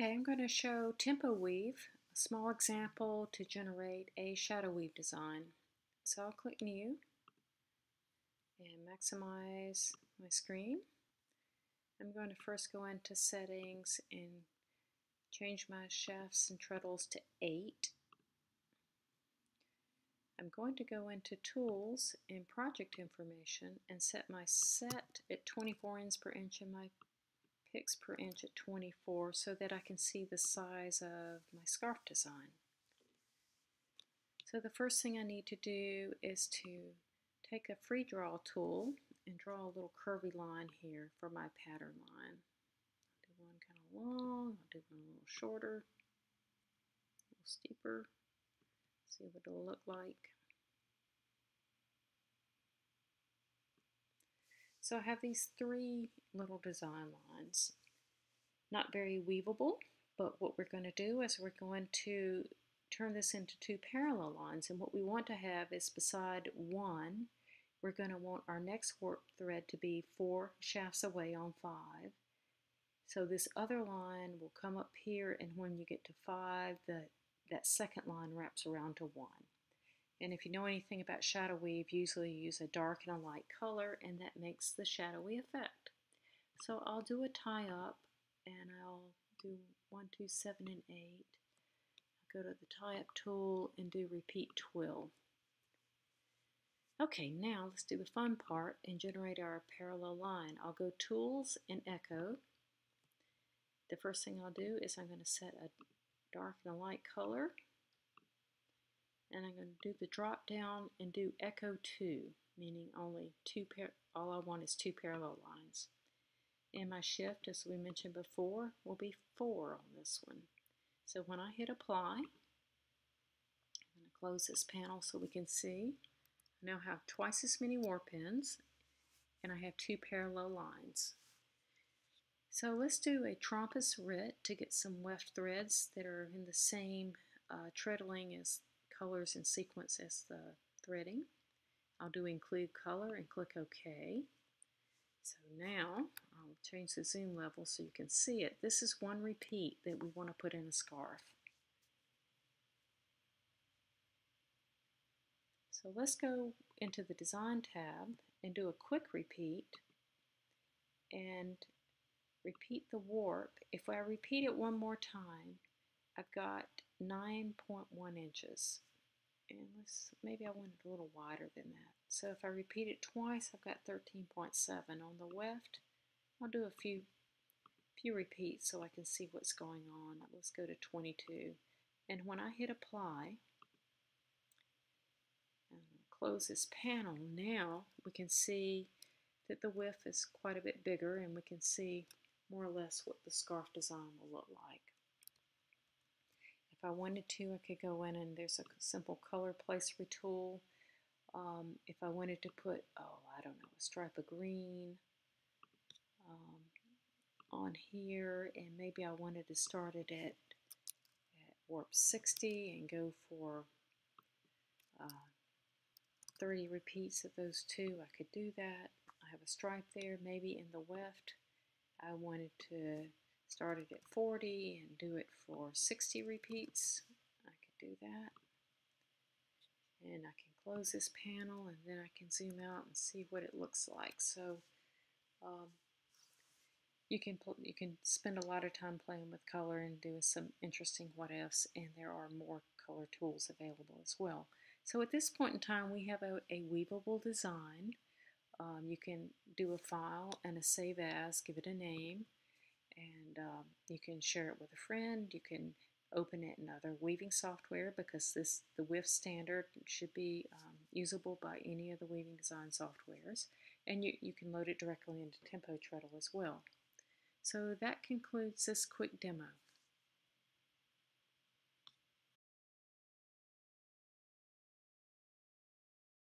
Okay, I'm going to show TempoWeave, a small example to generate a shadow weave design. So I'll click New and maximize my screen. I'm going to first go into settings and change my shafts and treadles to 8. I'm going to go into tools and project information and set my sett at 24 ends per inch and my picks per inch at 24 so that I can see the size of my scarf design. So the first thing I need to do is to take a free draw tool and draw a little curvy line here for my pattern line. I'll do one kind of long, I'll do one a little shorter, a little steeper, see what it'll look like. So I have these three little design lines. Not very weavable, but what we're going to do is we're going to turn this into two parallel lines. And what we want to have is beside one, we're going to want our next warp thread to be four shafts away on five. So this other line will come up here, and when you get to five, the, that second line wraps around to one. And if you know anything about shadow weave, usually you use a dark and a light color, and that makes the shadowy effect. So I'll do a tie up, and I'll do one, two, seven, and eight. I'll go to the tie up tool and do repeat twill. Okay, now let's do the fun part and generate our parallel line. I'll go Tools and Echo. The first thing I'll do is I'm going to set a dark and a light color and I'm going to do the drop down and do echo 2 meaning only two pair all I want is two parallel lines. And my shift as we mentioned before will be 4 on this one. So when I hit apply I'm going to close this panel so we can see. I now have twice as many warp ends and I have two parallel lines. So let's do a Trompus Rit to get some weft threads that are in the same uh, treadling as colors in sequence as the threading. I'll do include color and click OK. So now I'll change the zoom level so you can see it. This is one repeat that we want to put in a scarf. So let's go into the design tab and do a quick repeat and repeat the warp. If I repeat it one more time, I've got 9.1 inches and let's maybe I want it a little wider than that. So if I repeat it twice, I've got 13.7. On the left, I'll do a few few repeats so I can see what's going on. Let's go to 22. And when I hit apply, close this panel, now we can see that the width is quite a bit bigger and we can see more or less what the scarf design will look like. If I wanted to, I could go in and there's a simple color placer tool. Um, if I wanted to put, oh, I don't know, a stripe of green um, on here, and maybe I wanted to start it at, at warp 60 and go for uh, 30 repeats of those two, I could do that. I have a stripe there, maybe in the weft. I wanted to start it at 40 and do it for 60 repeats. I could do that. And I can close this panel and then I can zoom out and see what it looks like. So um, you can you can spend a lot of time playing with color and doing some interesting what ifs and there are more color tools available as well. So at this point in time we have a, a weavable design. Um, you can do a file and a save as, give it a name, and um, you can share it with a friend. You can open it in other weaving software because this the WIF standard should be um, usable by any of the weaving design softwares and you, you can load it directly into Tempo Treadle as well. So that concludes this quick demo.